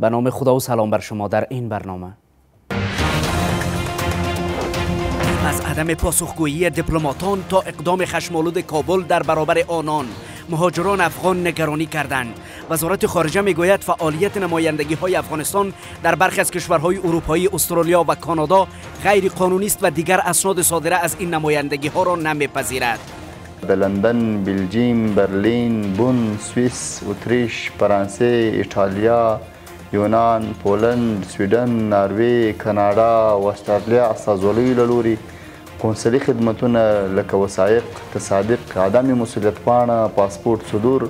به نام خدا و سلام بر شما در این برنامه. از عدم پاسخگویی دیپلماتان تا اقدام خشمالود کابل در برابر آنان مهاجران افغان نگرانی کردند. وزارت خارجه می‌گوید فعالیت نمایندگی های افغانستان در برخی از کشورهای اروپایی استرالیا و کانادا غیر قانونی است و دیگر اسناد صادره از این نمایندگی ها را نمیپذیرد. در لندن، بلژیم، برلین، بون، سوئیس، اتریش، فرانسه، ایتالیا، یونان، پولند، سویډن، ناروی، کاناډا او استرالیا استازولیو لوري کونسلي خدمتونه لکه وثایق، تصادق، عدم مسؤلیت پاڼه، پاسپورت صدور،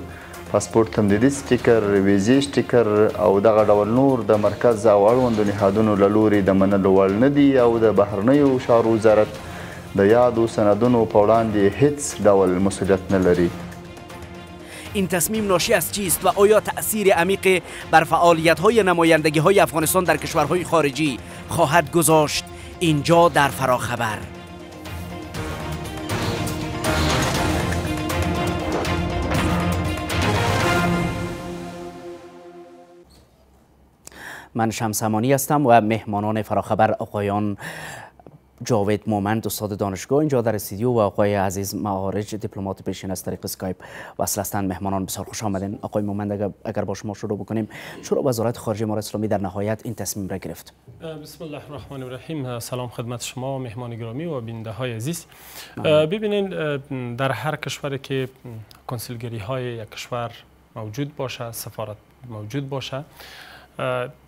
پاسپورت تمدیدي سټیکر، ویزې سټیکر او دغه ډول نور د مرکز او اړوندو نهادونو لوري د منلو وړ نه دي او د بهرنیو چارو وزارت د یادو سندونو په وړاندې هیڅ ډول مسؤلیت نه لري این تصمیم ناشی از چیست و آیا تأثیر عمیق بر فعالیت های نمایندگی های افغانستان در کشورهای خارجی خواهد گذاشت؟ اینجا در فراخبر. من شمس هستم و مهمانان فراخبر آقایان جاوید مومند استاد دانشگاه اینجا در استودیو و آقای عزیز معارج دیپلمات پیشین از طریق اسکایپ وصل هستند. مهمانان بسیار خوش آمدین. آقای مومند اگر, با شما شروع بکنیم چرا وزارت خارجه ما اسلامی در نهایت این تصمیم را گرفت. بسم الله الرحمن الرحیم. سلام خدمت شما مهمان گرامی و بیننده های عزیز ببینید در هر کشوری که کنسولگری های یک کشور موجود باشه سفارت موجود باشه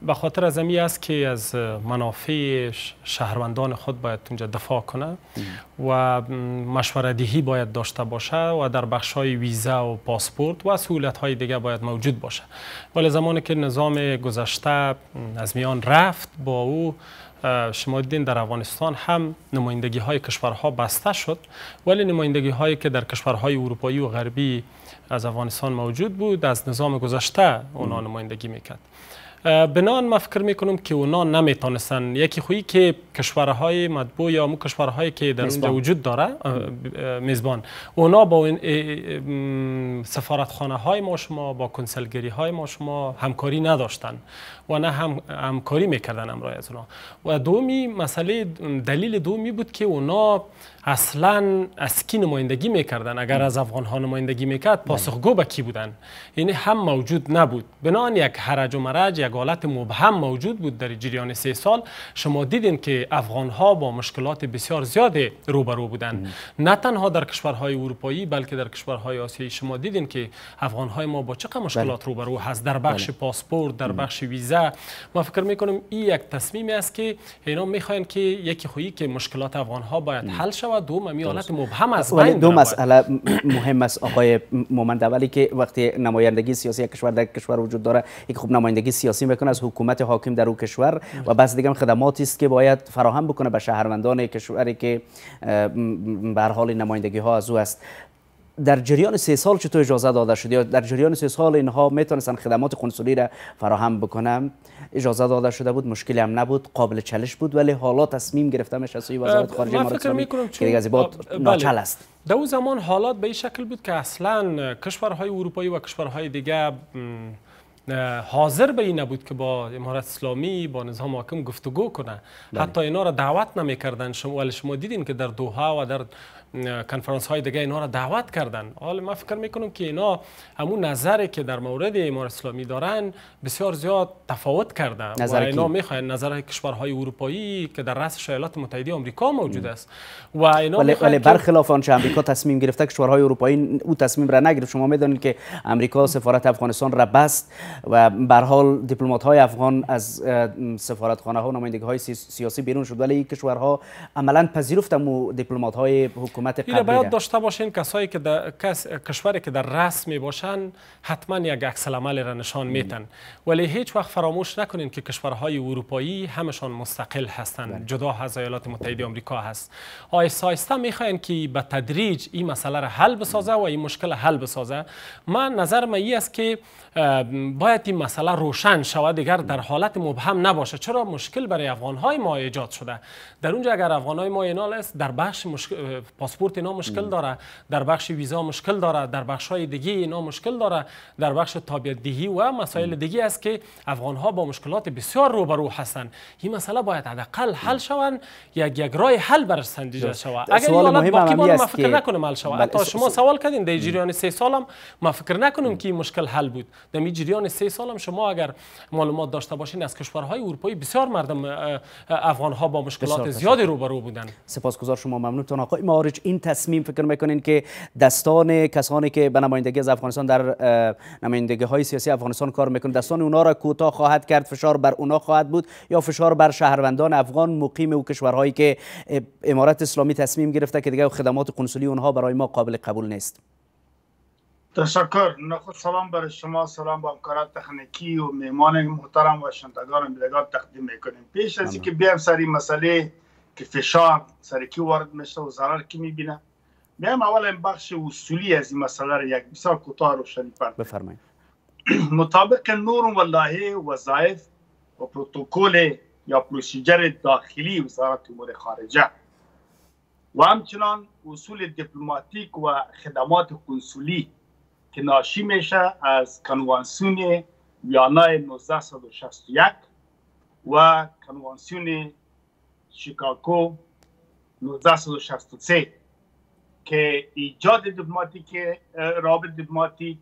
به خاطر از امی است که از منافع شهروندان خود باید اونجا دفاع کنه و مشوره دهی باید داشته باشه و در بخش های ویزا و پاسپورت و سهولت های دیگه باید موجود باشه. ولی زمانی که نظام گذشته از میان رفت با او شما دیدین در افغانستان هم نمایندگی های کشورها بسته شد. ولی نمایندگی هایی که در کشورهای اروپایی و غربی از افغانستان موجود بود از نظام گذشته اونا نمایندگی می‌کرد. بنان ما فکر می‌کنم که اونا نمی‌تونستن. یکی خویی که کشورهای مطبوع یا مو کشورهایی که در اونجا وجود داره میزبان. اونا با این سفارتخانه های ما شما با کنسلگری های ما شما همکاری نداشتن و نه هم همکاری می‌کردن امرای از اونا. و دومی مسئله دلیل دومی بود که اونا اصلا از کی نمایندگی می‌کردن؟ اگر از افغان ها نمایندگی می‌کرد پاسخگو به کی بودن؟ یعنی هم موجود نبود. بنان یک حرج و مرج یک حالت مبهم موجود بود در جریان سه سال. شما دیدین که افغان ها با مشکلات بسیار زیاد روبرو بودن. نه تنها در کشورهای اروپایی بلکه در کشورهای آسیایی. شما دیدین که افغان های ما با چقدر مشکلات روبرو هست؟ در بخش پاسپورت در بخش ویزا. ما فکر می‌کنم این یک تصمیمی است که اینا می‌خواین که یکی خویی که مشکلات افغان ها باید حل شود. و دوم می حالت مبهم است ولی دو مسئله مهم است آقای مومند. اولی که وقتی نمایندگی سیاسی یک کشور در کشور وجود داره یک خوب نمایندگی سیاسی می‌کنه از حکومت حاکم در او کشور و بس دیگه خدماتی است که باید فراهم بکنه به شهروندان کشوری که به حال نمایندگی ها از او است. در جریان سه سال چطور اجازه داده شد؟ یا در جریان سه سال اینها می‌تونستن خدمات کنسولی را فراهم بکنم اجازه داده شده بود مشکلی هم نبود قابل چالش بود ولی حالا تصمیم گرفته میشه سوی وزارت خارجه ما فکر می‌کنم که از ناچل است. در اون زمان حالات به این شکل بود که اصلا کشورهای اروپایی و کشورهای دیگه حاضر به این نبود که با امارت اسلامی با نظام حاکم گفتگو کنه بله. حتی اینا را دعوت نمی‌کردن. شما ولی شما دیدین که در دوها و در کنفرانس های دیگه اینا را دعوت کردن. حالا ما فکر می‌کنم که اینا همون نظری که در مورد امارت اسلامی دارن بسیار زیاد تفاوت کرده و اینا می‌خواین نظر کشورهای اروپایی که در رأس ایالات متحده آمریکا موجود است. و اینا ولی, ولی برخلاف آنچه آمریکا تصمیم گرفته کشورهای اروپایی او تصمیم را نگرفت. شما می‌دونید که آمریکا سفارت افغانستان را بست و به حال دیپلمات های افغان از سفارتخانه ها و نمایندگی های سیاسی بیرون شد. ولی کشورها عملا پذیرفتن دیپلمات های حکومت حکومت قبلی باید داشته باشین کسایی که در کس کشوری که در رسم باشن حتما یک عکس العمل را نشان میتن ولی هیچ وقت فراموش نکنین که کشورهای اروپایی همشان مستقل هستند بله. جدا از ایالات متحده آمریکا هست. آیسته آیسته می‌خواین که به تدریج این مسئله را حل بسازه و این مشکل حل بسازه. من نظر من است که باید این مسئله روشن شود. دیگر در حالت مبهم نباشه. چرا؟ مشکل برای افغان های ما ایجاد شده. در اونجا اگر افغان های ما اینال است در بخش پاسپورت اینا مشکل داره در بخش ویزا مشکل داره در بخش های دیگه اینا مشکل داره در بخش تابعیت دهی و مسائل دیگه است که افغان ها با مشکلات بسیار روبرو هستند این مسئله باید حداقل حل شوند یک یک راه حل برش سنجیده شود. اگر این حالت باقی ما فکر نکنیم حل شود. حتی شما سوال کردین در جریان سه سالم ما فکر نکنیم که این مشکل حل بود. در جریان سه سالم شما اگر معلومات داشته باشین از کشورهای اروپایی بسیار مردم افغان ها با مشکلات زیادی روبرو بودن. سپاسگزار شما ممنونتون آقای معارج این تصمیم فکر می‌کنین که دستان کسانی که به نمایندگی از افغانستان در نمایندگی های سیاسی افغانستان کار می‌کنن دستان اونا را کوتاه خواهد کرد فشار بر اونا خواهد بود یا فشار بر شهروندان افغان مقیم و کشورهایی که امارت اسلامی تصمیم گرفته که دیگه خدمات قنسولی اونها برای ما قابل قبول نیست. تشکر. نخود سلام برای شما سلام با همکارات تکنیکی و مهمان محترم و شنوندگان بیلگات تقدیم می‌کنیم. پیش از اینکه بیام سر این مسئله که فشار سر کی وارد میشه و ضرر کی می‌بینه. بیام اول این بخش اصولی از این مسئله را یک بسیار کوتاه روشنی پرد بفرمایید. مطابق نور والله وظایف و پروتکل یا پروسیجر داخلی وزارت امور خارجه و همچنان اصول دیپلماتیک و خدمات کنسولی که ناشی میشه از کنوانسیون ویانا 1961 و کنوانسیون شیکاگو 1963 که ایجاد دیپلماتیک روابط دیپلماتیک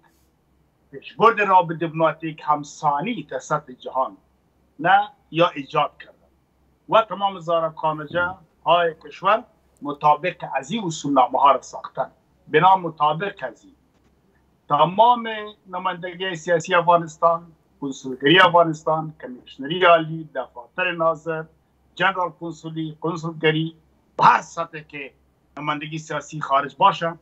پیشبرد روابط دیپلماتیک همسانی در سطح جهان نه یا ایجاد کردن. و تمام وزارت خارجه های کشور مطابق از این اصول نامه ها را ساختن. بنا مطابق از این. تمام نمایندگی سیاسی افغانستان کنسولگری افغانستان کمیشنری عالی دفاتر ناظر جنرال کنسولی کنسولگری و هر سطح که نمایندگی سیاسی خارج باشه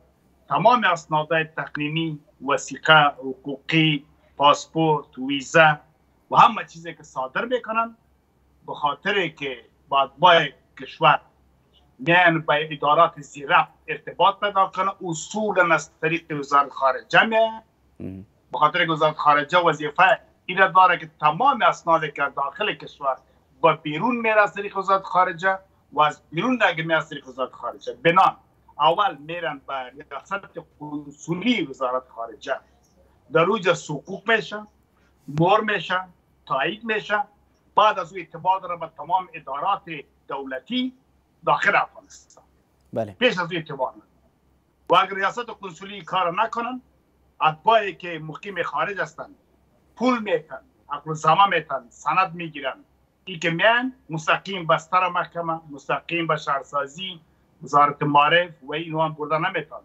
تمام اسنادهای تقنینی وسیقه حقوقی پاسپورت ویزا و همه چیزی که صادر می‌کنن به خاطر که بعد با کشور میان به ادارات زیرب ارتباط پیدا کنه اصولا از طریق وزارت خارجه میه به خاطر وزارت خارجه وظیفه این داره که تمام اسناد که داخل کشور با بیرون میره از طریق وزارت خارجه و از بیرون اگه میره از طریق وزارت خارجه. بنان اول میرن به ریاست کنسولی وزارت خارجه. در روج سقوق میشن مور میشن تایید میشن بعد از او اعتبار داره به تمام ادارات دولتی داخل افغانستان. بله. پیش از او اعتبار و اگر ریاست کنسولی کار نکنن اتباعی که مقیم خارج هستند پول میتن عقل زمان میتن سند می‌گیرن ای که میان مستقیم بستر محکمه مستقیم به شهرسازی وزارت معرف و این هم برده نمیتن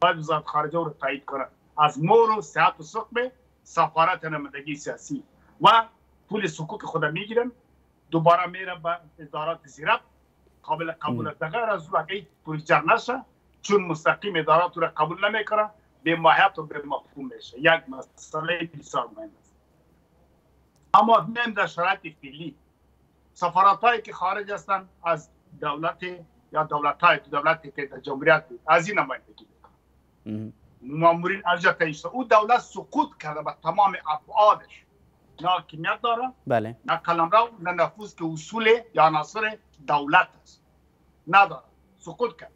باید وزارت خارجه رو تایید کنن از مور و صحت و سقم سفارت نمایندگی سیاسی. و پول سکوک خود می‌گیرن دوباره میرن به ادارات زیرب قابل قبول است. غیر از اگه پروژه نشه چون مستقیم ادارات رو قبول نمی‌کنه به ماهیت و به مفهوم میشه. یک مسئله بسیار مهم است. اما در شرایط فعلی سفارت هایی که خارج هستند از دولت یا دولت های دولتی که در جمهوریت از این نمایندگی می‌کنن مامورین ارجا تایید او دولت سقوط کرده به تمام ابعادش نه حاکمیت داره بله. نه قلمرو نه نفوذ که اصول یا عناصر دولت است. نداره. سقوط کرد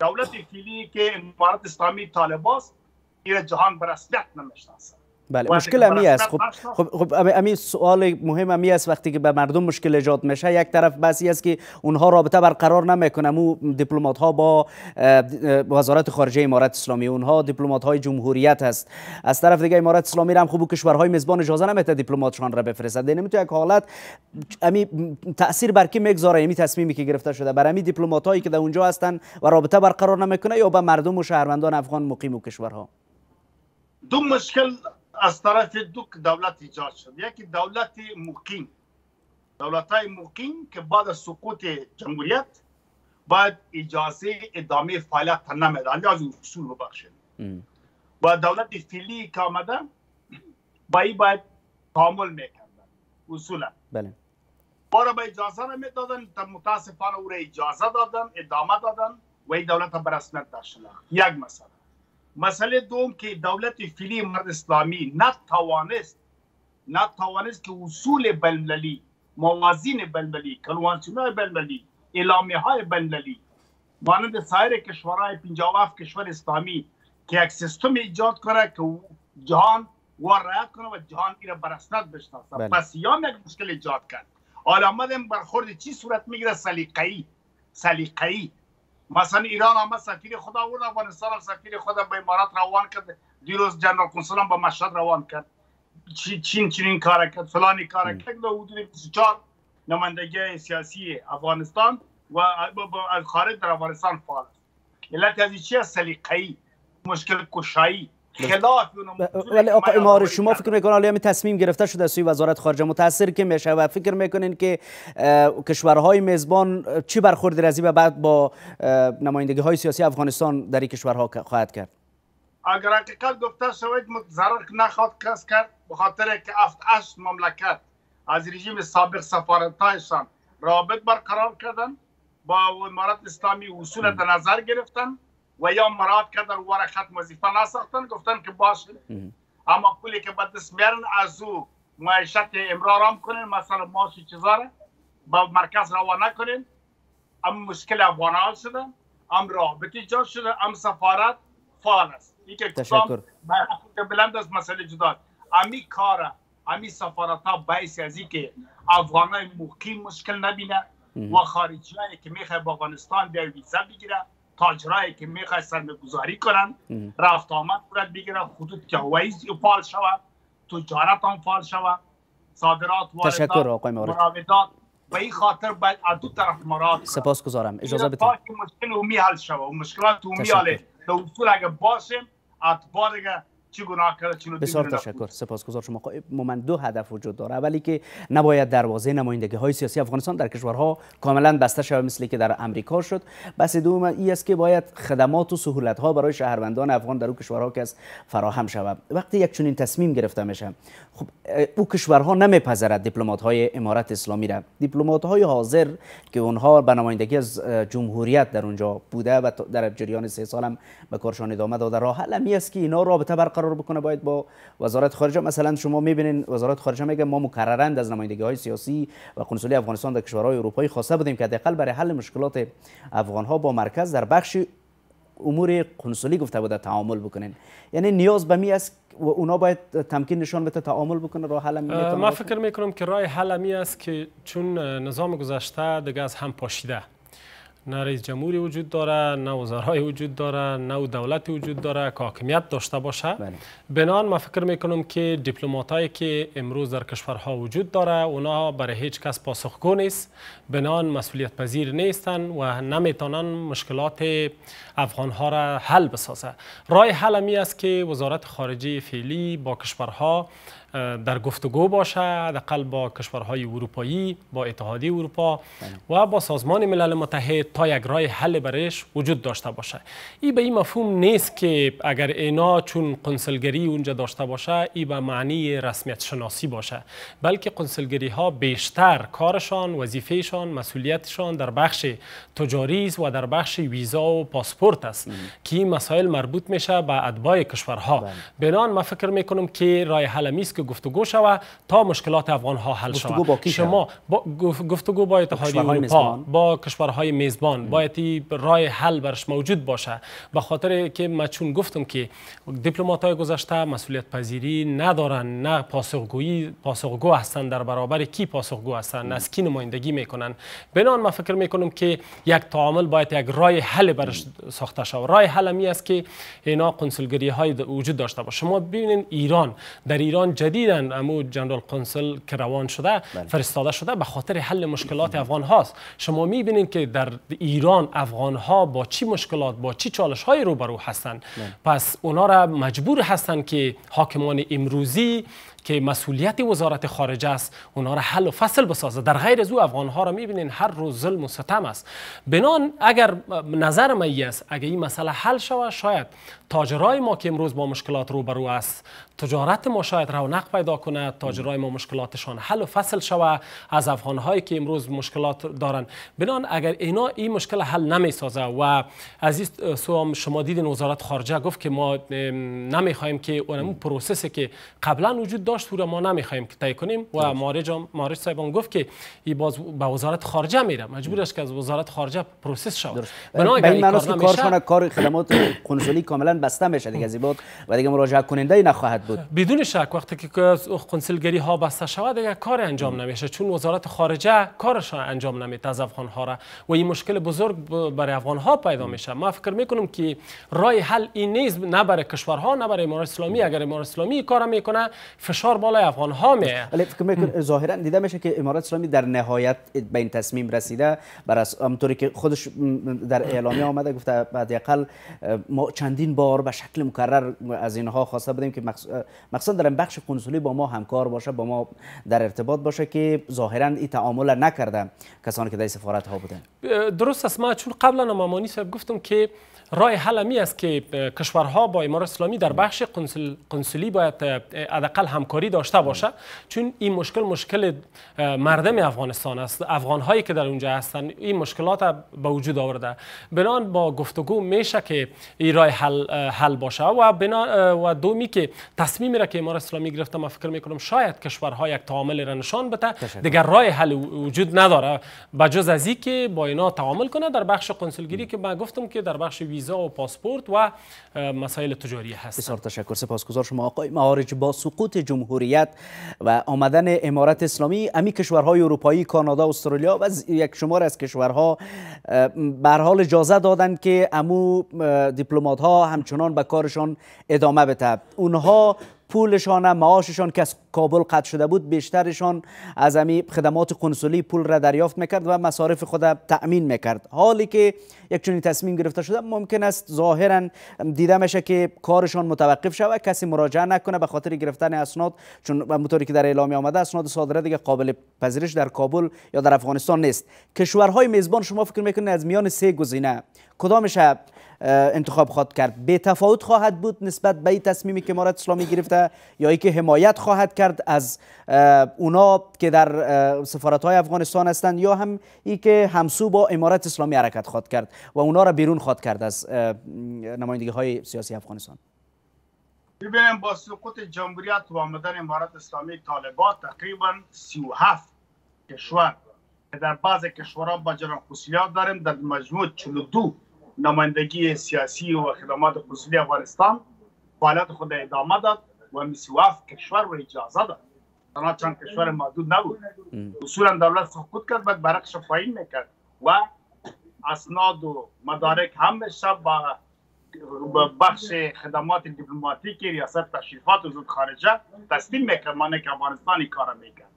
دولت فعلی که امارت اسلامی طالباست این جهان به رسمیت نمی‌شناسه. بله مشکل امی است. خب خب خب امی سوال مهم امی است وقتی که به مردم مشکل ایجاد میشه. یک طرف بسی است که اونها رابطه برقرار نمی‌کنه مو دیپلمات ها با وزارت خارجه امارت اسلامی. اونها دیپلمات های جمهوریت هست از طرف دیگه امارت اسلامی هم خوب کشورهای میزبان اجازه نمیده دیپلماتشان را بفرستد. یعنی تو یک حالت امی تاثیر بر کی می‌گذاره؟ امی تصمیمی که گرفته شده. بر امی دیپلمات هایی که در اونجا هستن و رابطه برقرار نمی‌کنه یا به مردم و شهروندان افغان مقیم و کشورها؟ دو مشکل از طرف دو دولت ایجاد شد یکی دولت مقیم دولت های مقیم که بعد از سقوط جمهوریت باید اجازه ادامه فعالیت نمیده از اصول ببخشید و دولت فعلی که آمده با ای باید تعامل میکردن اصولا بله. بارا به اجازه نمیدادن متاسفانه او را اجازه دادن ادامه دادن و این دولت به رسمیت داشتن. یک مسئله مسئله دوم که دولت فعلی مرد اسلامی نتوانست نتوانست که اصول بین‌المللی موازین بین‌المللی کنوانسیون های بین‌المللی اعلامیه های بین‌المللی مانند سایر کشورهای 57 کشور اسلامی که یک سیستم ایجاد کنه که جهان و رعایت کنه و جهان ایره برسنت بشناسه بله. پس یا یک مشکل ایجاد کرد حالا آمدیم برخورد چی صورت میگیره سلیقه‌ای سلیقه‌ای مثلا ایران هم سفیر خود آورد افغانستان هم سفیر خود به امارات روان کرد. دیروز جنرال کنسول هم به مشهد روان کرد. چی- چین چنین کار کرد فلانی کار کرد به حدود 24 نمایندگی سیاسی افغانستان و از خارج در افغانستان فعال علت از چی سلیقه‌ای مشکل کشایی خلاف ولی آقا امار شما. فکر می‌کنن حالا همین تصمیم گرفته شده سوی وزارت خارجه؟ متاثر که میشه و فکر می‌کنین که کشورهای میزبان چی برخوردی این به بعد با نمایندگی های سیاسی افغانستان در این کشورها خواهد کرد؟ اگر حقیقت گفته شود ضرر نخواد کس کرد به خاطر که افت هشت مملکت از رژیم سابق سفارتهایشان رابط برقرار کردن با امارات اسلامی اصول در نظر گرفتن. و یا مراد کردن و را ختم وظیفه نساختن گفتن که باشه اما پولی که به دست میارن از او معیشت امرارام کنین مثلا ماش چیزا را با مرکز روانه کنین ام مشکل افغان حل شده ام رابط ایجاد شده ام سفارت فعال است. این که تشکر. بلند از مسئله جدا امی کار امی سفارت ها باعث از که افغان های مقیم مشکل نبینه و خارجی که می‌خواه با افغانستان بیا ویزا بگیره. تاجرایی که می‌خواه سرمایه‌گذاری کنن رفت آمد صورت بگیره خطوط که هوایی فعال شود تجارت هم فعال شود صادرات واردات. مراودات به این خاطر باید از دو طرف کنن. سپاس گذارم اجازه تا بدید که مشکل اومی حل شود و مشکلات اومی. حل در اصول اگه باشیم اتباع دیگه چی گناه کرده چی بسیار تشکر. سپاسگزار شما. خب، مومن دو هدف وجود داره. اولی که نباید دروازه نمایندگی های سیاسی افغانستان در کشورها کاملا بسته شود مثلی که در امریکا شد. بس دوم این است که باید خدمات و سهولت ها برای شهروندان افغان در او کشورها که فراهم شود. وقتی یک چنین تصمیم گرفته میشه خب او کشورها نمیپذیرد دیپلمات های امارت اسلامی را. دیپلمات های حاضر که اونها به نمایندگی از جمهوریت در اونجا بوده و در جریان سه سال هم به کارشان ادامه داده راه حل است که اینا رابطه برقرار بکنه باید با وزارت خارجه. مثلا شما می‌بینین وزارت خارجه میگه ما مکررند از نمایندگی های سیاسی و قنسولی افغانستان در کشورهای اروپایی خواسته بودیم که حداقل برای حل مشکلات افغان ها با مرکز در بخش امور قنسولی گفته بوده تعامل بکنین. یعنی نیاز به می است و اونا باید تمکین نشان بده تعامل بکنه راه حل ما؟ فکر می‌کنم که راه حل می است که چون نظام گذشته دیگه از هم پاشیده. نه رئیس جمهوری وجود داره نه وزرای وجود داره نه دولت وجود داره که حاکمیت داشته باشه. بله. بنان ما فکر می‌کنم که دیپلماتایی که امروز در کشورها وجود داره اونا برای هیچ کس پاسخگو نیست. بنان مسئولیت پذیر نیستن و نمی‌تونن مشکلات افغان ها را حل بسازه. راه حل می است که وزارت خارجه فعلی با کشورها در گفتگو باشه حداقل با کشورهای اروپایی با اتحادیه اروپا و با سازمان ملل متحد تا یک راه حل برایش وجود داشته باشه این به این مفهوم نیست که اگر اینا چون قنسلگری اونجا داشته باشه این به معنی رسمیت شناسی باشه بلکه قنسلگری ها بیشتر کارشان وظیفهشان مسئولیتشان در بخش تجاری است و در بخش ویزا و پاسپورت است که این مسائل مربوط میشه به اتباع کشورها. بنان ما فکر می‌کنم که راه حل که گفتگو شوه تا مشکلات افغان ها حل شود. با شما با گف- گفتگو با اتحادیه اروپا میزبان. با کشورهای میزبان. باید راه حل برش موجود باشه. به خاطر که ما چون گفتم که دیپلمات های گذشته مسئولیت پذیری ندارن نه پاسخگویی پاسخگو هستن در برابر کی پاسخگو هستن از کی نمایندگی می‌کنن. بنان ما فکر می‌کنم که یک تعامل باید یک راه حل برش ساخته شود. راه حل می است که اینا قنسلگری های وجود داشته باشه. شما ببینید ایران در ایران جدیدن. امو جنرال قنسل که روان شده فرستاده شده به خاطر حل مشکلات افغان هاست. شما می‌بینید که در ایران افغان ها با چی مشکلات با چی چالش های روبرو هستند پس اونا را مجبور هستند که حاکمان امروزی که مسئولیت وزارت خارجه است. اونا را حل و فصل بسازه. در غیر از او افغان ها را می‌بینین هر روز ظلم و ستم است. بنان اگر نظر من است اگر این مسئله حل شود شاید تاجرای ما که امروز با مشکلات روبرو است تجارت ما شاید رونق پیدا کنه تاجرای ما مشکلاتشان حل و فصل شود. از افغان هایی که امروز مشکلات دارن. بنان اگر اینا این مشکل حل نمی سازه و از این سو شما دیدین وزارت خارجه گفت که ما نمی خواهیم که اون پروسسی که قبلا وجود داشت او را ما نمی‌خوایم که طی کنیم. و مارج مارج صاحب گفت که این باز به وزارت خارجه میره. مجبور است که از وزارت خارجه process شود. بنابراین این معنی که کارشان کار خدمات قنسولی کاملا بسته میشه دیگه زیبات و دیگه مراجعه کننده ای نخواهد بود. بدون شک وقتی که قنسولگری ها بسته شود دیگه کار انجام نمیشه. چون وزارت خارجه کارش انجام نمیده از افغان ها را. و این مشکل بزرگ برای افغان ها پیدا میشه. ما فکر می‌کنم که راه حل این نیست نه برای کشورها نه برای امارت اسلامی. اگر امارت اسلامی کار می‌کنه فشار بالای افغان ها می ولی فکر می‌کنم ظاهرا دیده میشه که امارات اسلامی در نهایت به این تصمیم رسیده. بر همطوری که خودش در اعلامیه آمده گفته بعد اقل ما چندین بار به شکل مکرر از اینها خواسته بودیم که مقصد در بخش قنسولی با ما همکار باشه با ما در ارتباط باشه که ظاهرا این تعامل نکرده کسانی که در سفارت ها بودن. درست است. ما چون قبلا مامانی صاحب گفتم که رای حل می است که کشورها با امارات اسلامی در بخش قنسل، قنسلی باید حداقل همکاری داشته باشه چون این مشکل مشکل مردم افغانستان است. افغان هایی که در اونجا هستند این مشکلات به وجود آورده. بنان با گفتگو میشه که این رای حل, حل باشه. و بنا و دومی که تصمیمی را که امارات اسلامی گرفته ما فکر می‌کنم شاید کشورها یک تعامل را نشان بده. دیگر رای حل وجود نداره. بجز از که با اینا تعامل کنه در بخش قنسولگری که من گفتم که در بخش ویزا و پاسپورت و مسائل تجاری هست. بسیار تشکر. سپاسگزار شما آقای معارج. با سقوط جمهوریت و آمدن امارت اسلامی امی کشورهای اروپایی کانادا استرالیا و یک شمار از کشورها به حال اجازه دادند که امو دیپلمات ها همچنان به کارشان ادامه بده اونها پولشان معاششان که از کابل قطع شده بود بیشترشان از امی خدمات قنسولی پول را دریافت می‌کرد و مصارف خود تأمین می‌کرد. حالی که یک چنین تصمیم گرفته شده ممکن است ظاهرا دیده میشه که کارشان متوقف شود کسی مراجعه نکنه به خاطر گرفتن اسناد چون موتوری که در اعلامی آمده اسناد صادره دیگه قابل پذیرش در کابل یا در افغانستان نیست. کشورهای میزبان شما فکر می‌کنید از میان سه گزینه کدامش انتخاب خواهد کرد. به تفاوت خواهد بود نسبت به این تصمیمی که امارت اسلامی گرفته یا که حمایت خواهد کرد از اونا که در سفارت های افغانستان هستند یا هم ای که همسو با امارت اسلامی حرکت خواهد کرد و اونا را بیرون خواهد کرد از نمایندگی های سیاسی افغانستان. ببینیم با سقوط جمهوریت و آمدن امارت اسلامی طالبان تقریبا 37 کشور که در بعض کشورها با جناب داریم در مجموع 42 نمایندگی سیاسی و خدمات قنسولی افغانستان فعالیت خود ادامه داد و مسواف کشور و اجازه داد. تنها چند کشور محدود نبود. اصولا دولت سقوط کرد بعد برقش پایین میکرد و اسناد و مدارک همیشه با بخش خدمات دیپلماتیک ریاست تشریفات و خارجه تسلیم میکرد. مانه که افغانستان کار میکرد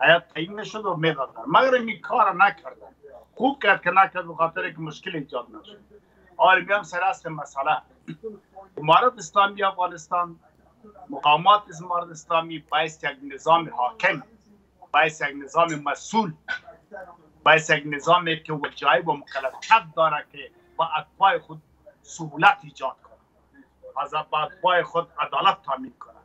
آیا تعیین نشد و می‌دادن مگر این کار نکردن خوب کرد که نکرد به خاطر که مشکل ایجاد نشد آره میام سر اصل مسئله امارت اسلامی افغانستان مقامات امارت اسلامی باعث یک نظام حاکم باعث یک نظام مسئول باعث یک نظامی که وجای و مکلفیت داره که با اتباع خود سهولت ایجاد کنه از اتباع خود عدالت تامین کنه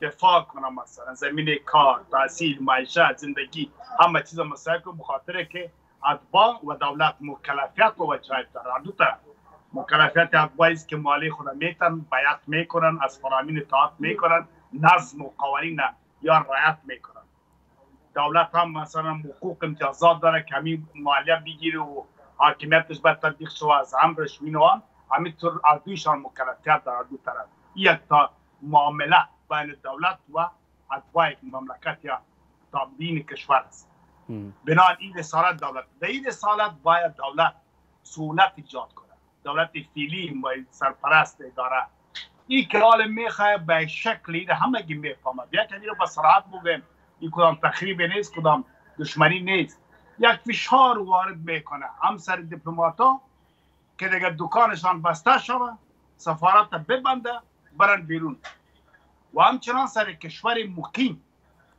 دفاع کنه مثلا. زمین کار تحصیل معیشت زندگی همه چیز مسائل که بخاطر که اتباع و دولت مکلفیت و وجای داره دو طرف مکلفیت است که مالی خود میتن بیعت می‌کنن از فرامین اطاعت می‌کنن نظم و قوانین یا رعایت می‌کنن. دولت هم مثلا حقوق امتیازات داره که همین مالیه بگیره و حاکمیتش باید تطبیق شو از امرش وینوان همینطور از دویشان مکلفیت داره دو طرف. یک تا معامله بین دولت و اتباع مملکت یا تابعین کشور است. بنابراین این رسالت دولت در این رسالت باید دولت سهولت ایجاد کنه دولت فیلی سرپرست اداره. این که حال می‌خواه به شکلی ده همه گی می‌فهمد یک رو به سرعت بگیم این کدام تخریبی نیست کدام دشمنی نیست. یک فشار وارد می‌کنه. هم سر دیپلماتا که دیگه دکانشان بسته شوه سفارت ببنده برن بیرون. و همچنان سر کشور مقیم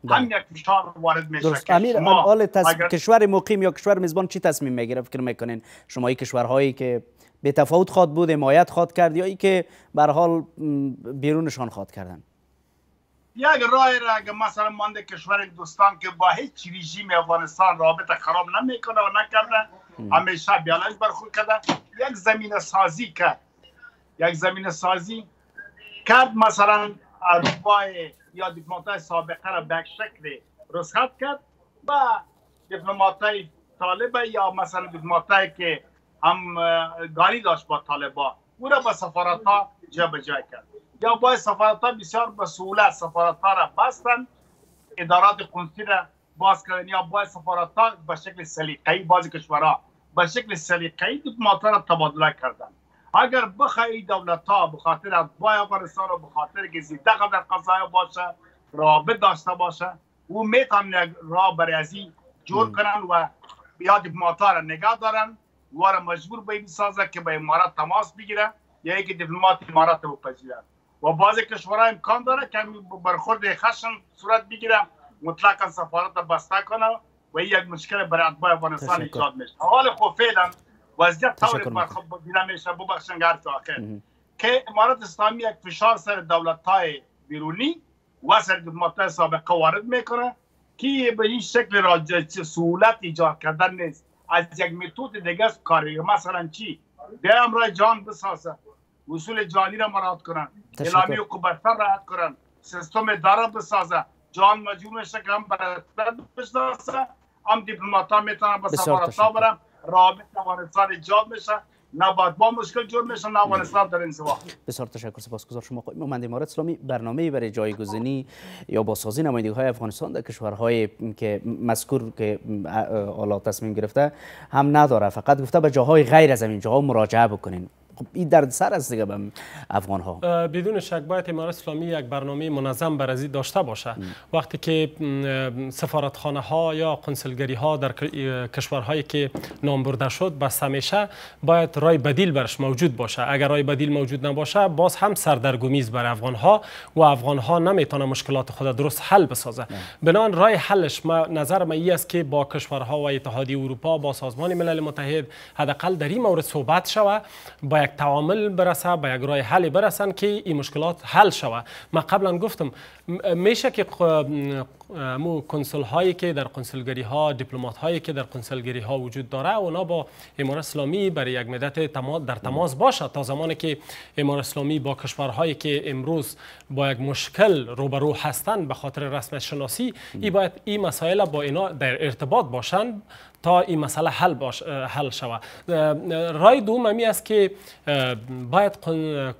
هم یک فشار وارد میشه درست. امیر حال کشور مقیم یا کشور میزبان چی تصمیم می‌گیره فکر می‌کنین؟ شما ای کشورهایی که به تفاوت خواد بود حمایت خواد کرد یا ای که به حال بیرونشان خواد کردن؟ یک رای را اگه مثلا مانده کشور دوستان که با هیچ رژیم افغانستان رابطه خراب نمی‌کنه و نکرده همیشه بیالنج برخورد کرده یک زمین سازی کرد. یک زمین سازی کرد. مثلا اتباع یا دیپلمات سابقه را به شکل رسخت کرد و دیپلمات طالب یا مثلا دیپلمات که هم گانی داشت با طالبا او را به سفارت ها جا کرد. یا با سفارت ها بسیار به سهولت سفارت ها را بستن ادارات قنصلی را باز کردن یا با سفارت ها به شکل سلیقه‌ای بعضی کشورها به شکل سلیقه‌ای دیپلمات را تبادله کردن اگر بخواهی دولت ها به خاطر اتباع افغانستان و به خاطر که زیده قدر قضایه باشه رابط داشته باشه او می‌تونه راه برای ازی جور کنن و یا دیپلمات را نگاه دارن و را مجبور به بسازه که به امارات تماس بگیره یا اینکه دیپلمات امارات رو بپذیره. و بعضی کشورها امکان داره که برخورد خشن صورت بگیره مطلقا سفارت بسته کنه و یک مشکل برای اتباع افغانستان ایجاد میشه. حال خب فعلا. وضعیت طور دیده میشه ببخشن گرد آخر. که امارات اسلامی یک فشار سر دولت های بیرونی و سر دیپلمات سابقه وارد می‌کنه که به این شکل را سهولت ایجاد کردن نیست. از یک متد دیگه است کاری. مثلا چی؟ بیا امرای جان بسازه. اصول جانی را مراحت کنن. اعلامی حقوق را رعایت کنن. سیستم اداره بسازه. جان میشه که هم برتر بشناسه. هم دیپلمات ها می‌تونن با سفارت ها برن. رابط افغانستان ایجاد میشه نه با مشکل جور میشه نه افغانستان در انزوا بسیار تشکر. سپاسگزار شما. مومند امارات اسلامی برنامه برای جایگزینی یا بازسازی نمایندگی های افغانستان در کشورهای که مذکور که حالا تصمیم گرفته هم نداره. فقط گفته به جاهای غیر از این جاها مراجعه بکنین. خب این درد سر است دیگه به افغان ها بدون شک باید امارات اسلامی یک برنامه منظم برازی داشته باشه. وقتی که سفارتخانه ها یا کنسلگری ها در کشورهایی که نام برده شد بسته میشه باید رای بدیل برش موجود باشه. اگر رای بدیل موجود نباشه باز هم سردرگمیز بر افغان ها و افغان ها نمی‌تونه مشکلات خود درست حل بسازه. بنان رای حلش ما نظر ما است که با کشورها و اتحادیه اروپا با سازمان ملل متحد حداقل در این مورد صحبت شوه. با یک تعامل برسه به یک راه حل برسن که این مشکلات حل شوه. ما قبلا گفتم میشه که مو کنسول هایی که در کنسولگری ها دیپلمات هایی که در کنسولگری ها وجود داره اونا با امارات اسلامی برای یک مدت در تماس باشه. تا زمانی که امارات اسلامی با کشورهایی که امروز با یک مشکل روبرو هستند به خاطر رسم شناسی ای باید این مسائل با اینا در ارتباط باشند تا این مسئله حل باش حل شود رای دوم می است که باید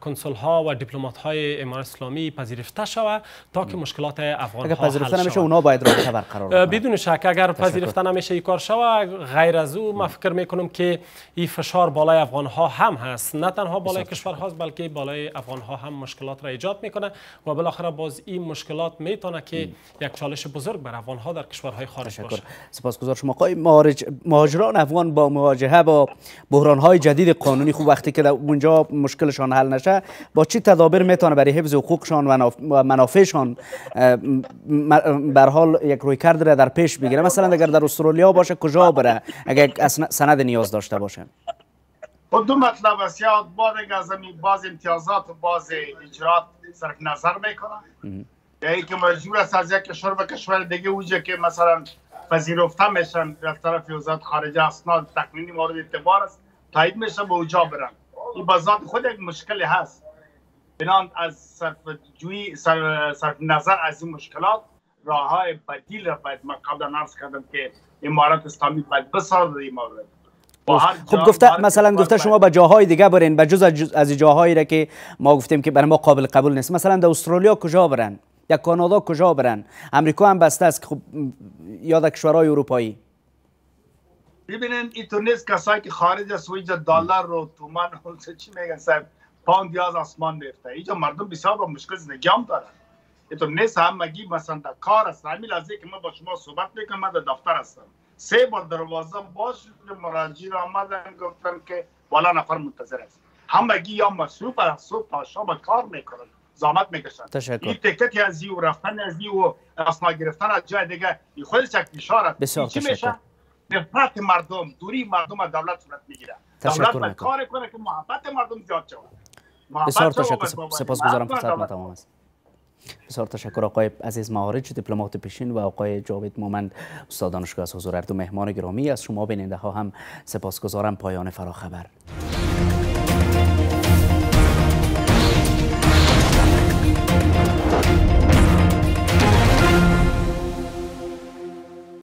کنسول ها و دیپلمات های امارات اسلامی پذیرفته شود تا که مشکلات افغان ها حل شود اونا باید رابطه برقرار بدون شک اگر پذیرفته نمیشه این کار شود غیر از او ما فکر می‌کنم که این فشار بالای افغان ها هم هست. نه تنها بالای کشور هاست بلکه بالای افغان ها هم مشکلات را ایجاد می‌کنه و بالاخره باز این مشکلات می‌تونه که یک چالش بزرگ بر افغان ها در کشورهای خارج باشه. سپاسگزار شما. مهاجران افغان با مواجهه با بحران های جدید قانونی. خوب وقتی که اونجا مشکلشان حل نشه با چی تدابیر می‌تونه برای حفظ حقوقشان و منافعشان بر حال یک روی کرد را در پیش بگیره؟ مثلا اگر در استرالیا باشه کجا بره؟ اگر سند نیاز داشته باشه. خب دو مطلب است. یا بعد از باز امتیازات و باز اجرات صرف نظر می‌کنن یا اینکه مجبور است از یک کشور به کشور دیگه اوجه که مثلا پذیرفته میشن در طرف وزارت خارجه اسناد تکمیلی مورد اعتبار است. تایید میشه به اوجا برن این با ذات خود یک مشکلی هست. بنان از صرف جوی صرف نظر از این مشکلات راه های بدیل را باید من قبلا عرض کردم که امارات اسلامی باید بسازد این مورد. خب گفته مثلا گفته شما به جاهای دیگه برین به جز از جاهایی را که ما گفتیم که برای ما قابل قبول نیست. مثلا در استرالیا کجا برن؟ یا کانادا کجا برن؟ امریکا هم بسته است خب یاد کشورهای اروپایی. ببینین این تو نیست کسایی که خارج از اینجا دلار رو تومان چی میگن؟ صاحب پاوند از آسمان میفته اینجا مردم بسیار با مشکل زندگی هم دارن تو نیست مگی مثلا در کار است همین لحظه که ما با شما صحبت می‌کنم من در دفتر هستم. سه بار دروازه باز مراجعی را آمدن گفتن که بالا نفر منتظر است. همگی یا مصروف از صبح تا شام کار می‌کنن. زحمت می‌کشن. تشکر. این تکتی از و رفتن از و اسناد گرفتن از جای دیگه این خودش یک اشاره بسیار چی میشه؟ نفرت مردم دوری مردم از دولت صورت می‌گیره. دولت باید کار کنه که محبت مردم زیاد شود بسیار تشکر. سپاسگزارم فرصت تمام است. بسیار تشکر. آقای عزیز معارج دیپلمات پیشین و آقای جاوید مومند استاد دانشگاه از حضور هر دو مهمان گرامی از شما بیننده ها هم سپاسگزارم. پایان فراخبر.